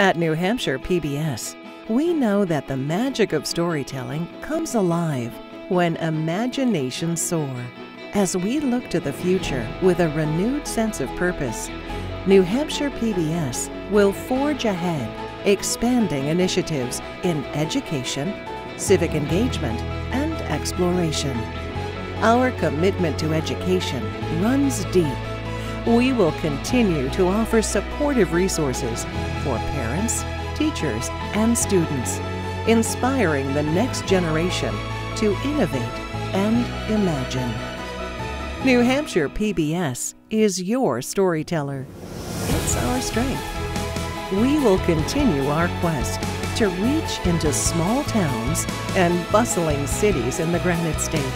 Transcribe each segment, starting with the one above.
At New Hampshire PBS, we know that the magic of storytelling comes alive when imaginations soar. As we look to the future with a renewed sense of purpose, New Hampshire PBS will forge ahead, expanding initiatives in education, civic engagement, and exploration. Our commitment to education runs deep. We will continue to offer supportive resources for parents, teachers, and students, inspiring the next generation to innovate and imagine. New Hampshire PBS is your storyteller. It's our strength. We will continue our quest to reach into small towns and bustling cities in the Granite State,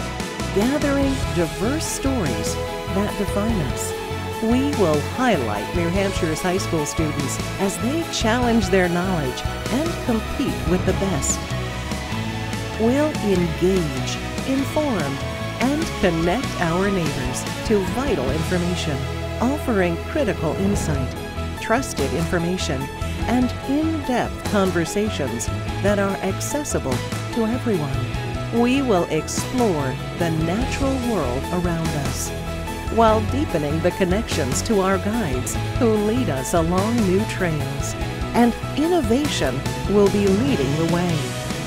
gathering diverse stories that define us. We will highlight New Hampshire's high school students as they challenge their knowledge and compete with the best. We'll engage, inform, and connect our neighbors to vital information, offering critical insight, trusted information, and in depth conversations that are accessible to everyone. We will explore the natural world around while deepening the connections to our guides who lead us along new trails. And innovation will be leading the way.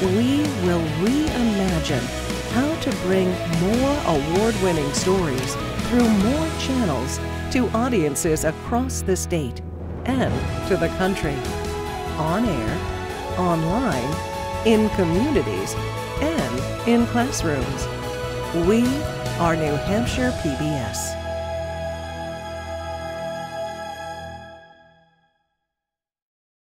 We will reimagine how to bring more award winning stories through more channels to audiences across the state and to the country. On air, online, in communities, and in classrooms. We are New Hampshire PBS.